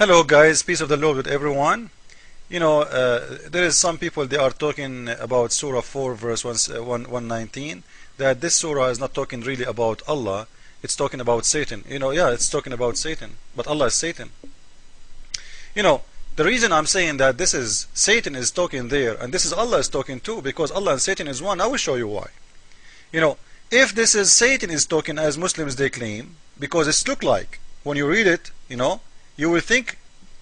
Hello guys, peace of the Lord with everyone. You know, uh, there is some people they are talking about Surah 4 verse 1, 119 that this surah is not talking really about Allah, it's talking about Satan. You know, yeah, it's talking about Satan, but Allah is Satan. You know, the reason I'm saying that this is Satan is talking there and this is Allah is talking too because Allah and Satan is one. I will show you why. You know, if this is Satan is talking as Muslims they claim because it's look like when you read it, you know, you will think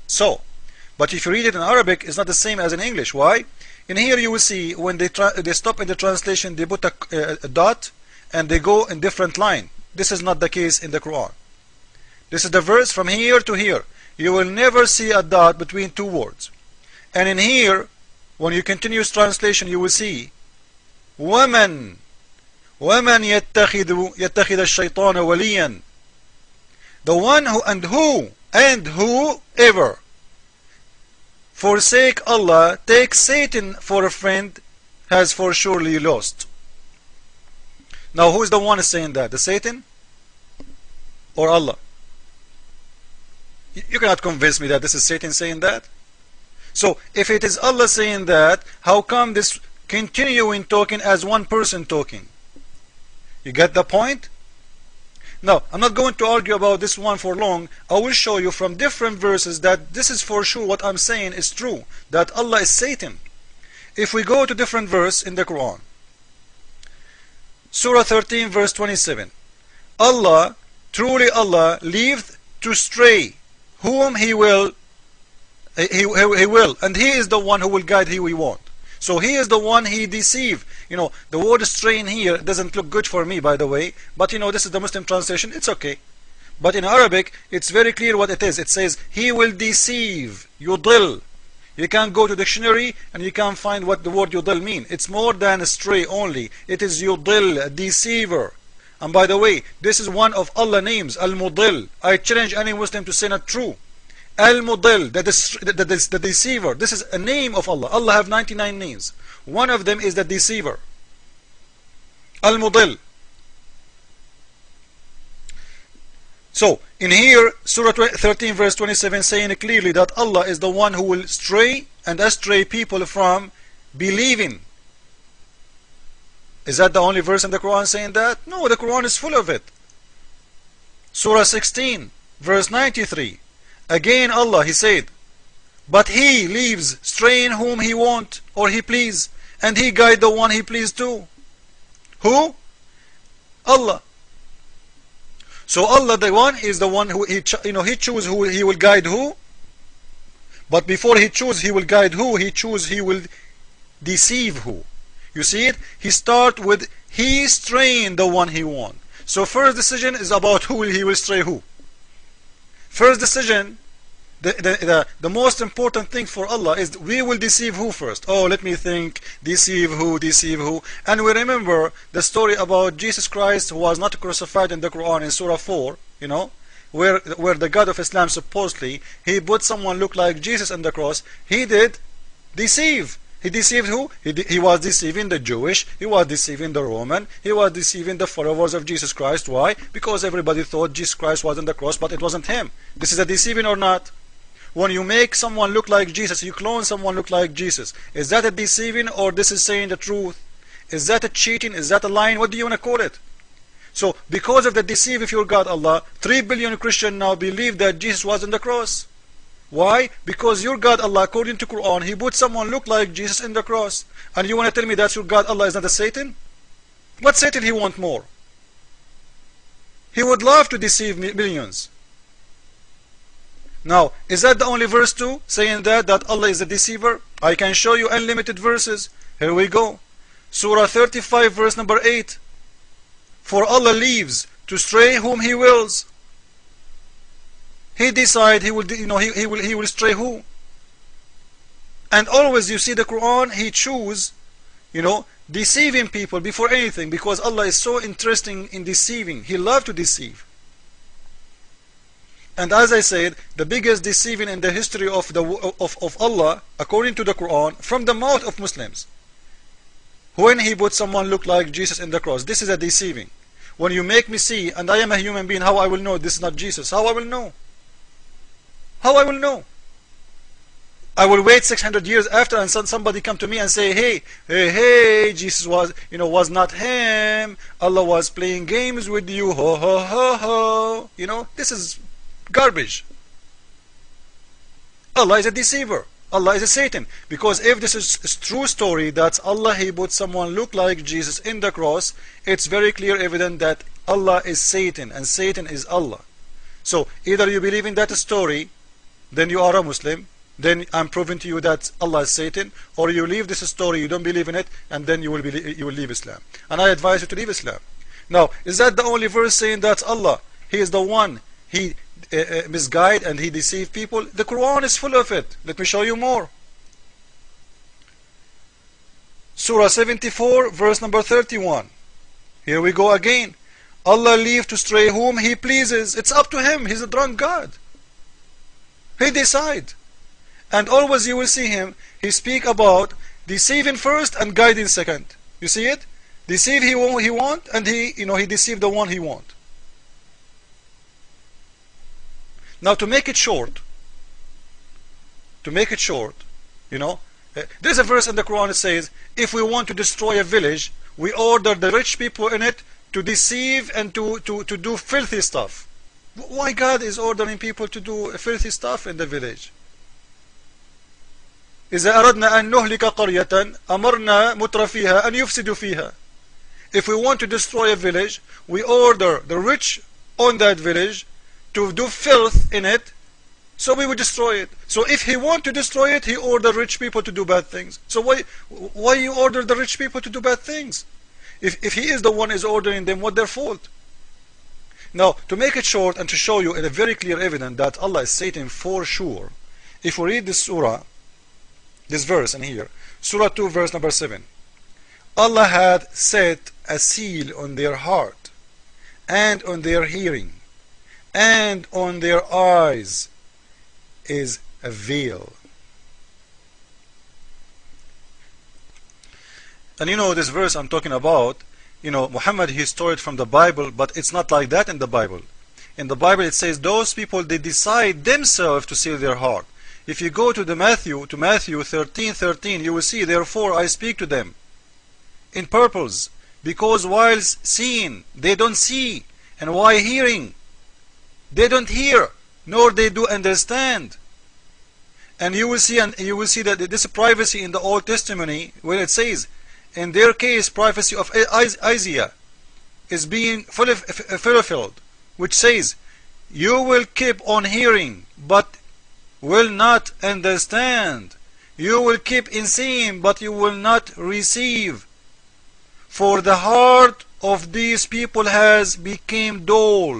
so. But if you read it in Arabic, it's not the same as in English. Why? In here you will see when they they stop in the translation, they put a, a, a dot and they go in different line. This is not the case in the Quran. This is the verse from here to here. You will never see a dot between two words. And in here, when you continue translation, you will see woman ومن يتخذ يتخذ الشيطان وليا the one who and who and whoever forsake Allah, take Satan for a friend, has for surely lost. Now, who is the one saying that? The Satan or Allah? You cannot convince me that this is Satan saying that. So, if it is Allah saying that, how come this continuing talking as one person talking? You get the point? Now, I'm not going to argue about this one for long. I will show you from different verses that this is for sure what I'm saying is true. That Allah is Satan. If we go to different verse in the Quran. Surah 13 verse 27. Allah, truly Allah, leaveth to stray whom He will, he, he, he will, and He is the one who will guide who He want. So He is the one He deceive you know, the word strain here doesn't look good for me, by the way. But you know, this is the Muslim translation. It's okay. But in Arabic, it's very clear what it is. It says, He will deceive. Yudil. You can go to dictionary and you can find what the word yudil mean. It's more than stray only. It is yudil, deceiver. And by the way, this is one of Allah names, Al-Mudil. I challenge any Muslim to say not true. Al-Mudil, the, the, the, the deceiver. This is a name of Allah. Allah have 99 names. One of them is the deceiver. Al-Mudil. So, in here, Surah 13 verse 27 saying clearly that Allah is the one who will stray and astray people from believing. Is that the only verse in the Quran saying that? No, the Quran is full of it. Surah 16 verse 93. Again Allah, He said, But He leaves straying whom He want or He please and he guide the one he please to. Who? Allah. So Allah, the one, is the one who he, you know, he choose who he will guide who. But before he choose, he will guide who. He choose, he will deceive who. You see it? He start with he strain the one he want. So first decision is about who he will stray who. First decision the, the, the, the most important thing for Allah is we will deceive who first? Oh, let me think, deceive who, deceive who. And we remember the story about Jesus Christ who was not crucified in the Quran in Surah 4, you know, where, where the God of Islam supposedly, he put someone look like Jesus on the cross. He did deceive. He deceived who? He, de he was deceiving the Jewish, he was deceiving the Roman, he was deceiving the followers of Jesus Christ. Why? Because everybody thought Jesus Christ was on the cross, but it wasn't him. This is a deceiving or not? when you make someone look like Jesus, you clone someone look like Jesus. Is that a deceiving or this is saying the truth? Is that a cheating? Is that a lying? What do you want to call it? So, because of the deceive of your God Allah, 3 billion Christians now believe that Jesus was on the cross. Why? Because your God Allah, according to Quran, He put someone look like Jesus in the cross. And you want to tell me that your God Allah is not a Satan? What Satan He want more? He would love to deceive millions. Now, is that the only verse too, saying that, that Allah is a deceiver? I can show you unlimited verses. Here we go. Surah 35 verse number 8. For Allah leaves to stray whom He wills. He decide He will, you know, He, he will, He will stray who? And always you see the Quran, He choose, you know, deceiving people before anything because Allah is so interesting in deceiving. He love to deceive. And as I said, the biggest deceiving in the history of, the, of, of Allah, according to the Quran, from the mouth of Muslims. When he put someone look like Jesus in the cross, this is a deceiving. When you make me see, and I am a human being, how I will know this is not Jesus? How I will know? How I will know? I will wait 600 years after and somebody come to me and say, hey, hey, hey, Jesus was, you know, was not him. Allah was playing games with you. Ho, ho, ho, ho. You know, this is garbage. Allah is a deceiver. Allah is a Satan. Because if this is a true story that Allah, He put someone look like Jesus in the cross, it's very clear evident that Allah is Satan and Satan is Allah. So either you believe in that story, then you are a Muslim, then I'm proving to you that Allah is Satan, or you leave this story, you don't believe in it, and then you will, be, you will leave Islam. And I advise you to leave Islam. Now, is that the only verse saying that Allah, He is the one, He uh, uh, misguide and He deceive people? The Quran is full of it. Let me show you more. Surah 74, verse number 31. Here we go again. Allah leave to stray whom He pleases. It's up to Him. He's a drunk God. He decide. And always you will see him, he speak about deceiving first and guiding second. You see it? Deceive he won't he want and he you know he deceived the one he want. Now to make it short, to make it short, you know, uh, there's a verse in the Quran that says, if we want to destroy a village, we order the rich people in it to deceive and to, to, to do filthy stuff. Why God is ordering people to do filthy stuff in the village? إذا أردنا أن نهلك قرية أمرنا مترفيها أن يفسدوا فيها If we want to destroy a village, we order the rich on that village to do filth in it, so we would destroy it. So if he want to destroy it, he order rich people to do bad things. So why why you order the rich people to do bad things? If if he is the one is ordering them, what their fault? Now, to make it short and to show you in a very clear evidence that Allah is Satan for sure, if we read this surah, this verse in here, Surah 2 verse number 7. Allah had set a seal on their heart and on their hearing and on their eyes is a veil. And you know this verse I'm talking about, you know, Muhammad he stole it from the Bible, but it's not like that in the Bible. In the Bible it says those people they decide themselves to seal their heart. If you go to the Matthew, to Matthew 13, 13, you will see, therefore I speak to them in purpose, because while seeing, they don't see, and while hearing, they don't hear, nor they do understand. And you will see, and you will see that this prophecy in the Old Testament, when it says, in their case, prophecy of Isaiah is being fulfilled, which says, you will keep on hearing, but will not understand. You will keep in seeing, but you will not receive. For the heart of these people has become dull,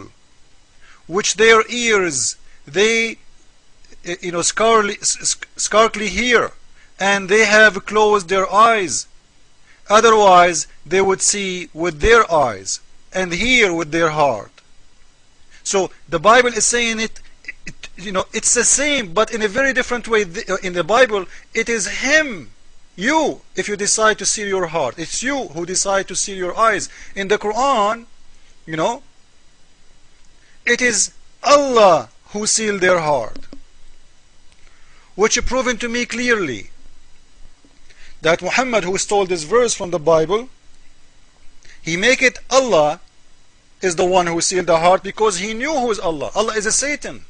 which their ears they you know scarcely hear, and they have closed their eyes. Otherwise, they would see with their eyes and hear with their heart. So the Bible is saying it you know, it's the same, but in a very different way. Uh, in the Bible, it is Him, you, if you decide to seal your heart. It's you who decide to seal your eyes. In the Quran, you know, it is Allah who sealed their heart. Which proven to me clearly that Muhammad, who stole this verse from the Bible, he make it Allah is the one who sealed the heart because he knew who is Allah. Allah is a Satan.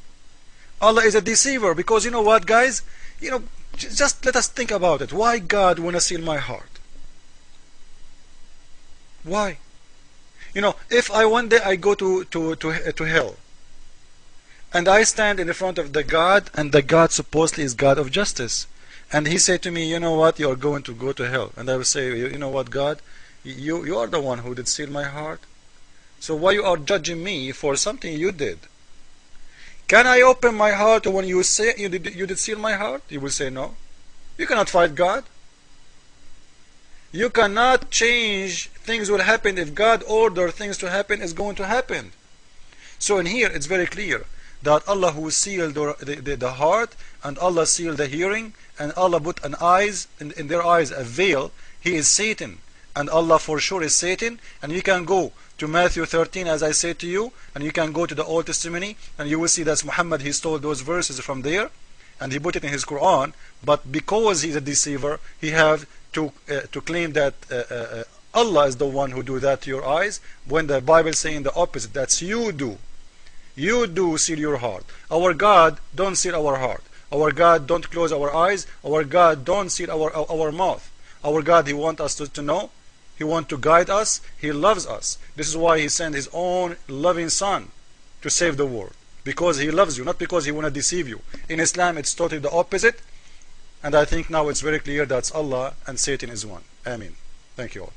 Allah is a deceiver because you know what guys you know just let us think about it why God wanna seal my heart why you know if I one day I go to to to, to hell and I stand in the front of the God and the God supposedly is God of justice and he said to me you know what you are going to go to hell and I will say you know what God you you are the one who did seal my heart so why you are judging me for something you did can I open my heart when you say you did, you did seal my heart? You will say no. You cannot fight God. You cannot change things will happen if God order things to happen is going to happen. So in here it's very clear that Allah who sealed the, the, the heart and Allah sealed the hearing and Allah put an eyes in, in their eyes a veil he is Satan. And Allah for sure is Satan. And you can go to Matthew 13 as I said to you and you can go to the Old Testament and you will see that Muhammad he stole those verses from there and he put it in his Quran. But because he's a deceiver he have to uh, to claim that uh, uh, Allah is the one who do that to your eyes when the Bible saying the opposite that's you do you do seal your heart. Our God don't seal our heart. Our God don't close our eyes. Our God don't seal our our mouth. Our God he want us to, to know. He want to guide us. He loves us. This is why he sent his own loving son to save the world. Because he loves you not because he want to deceive you. In Islam it's totally the opposite. And I think now it's very clear that Allah and Satan is one. Amen thank you all